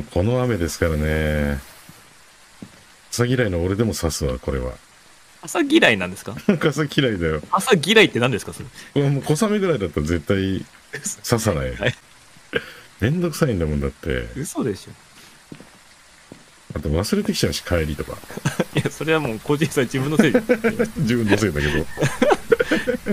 この雨ですからね。朝嫌いの俺でも刺すわ、これは。朝嫌いなんですか？朝嫌いだよ。朝嫌いって何ですか？それ。これもう小雨ぐらいだったら絶対刺さない。はいめんどくさいんだもんだって。嘘でしょ。あと忘れてきちゃうし、帰りとか。いや、それはもう個人差自分のせい。自分のせいだけど。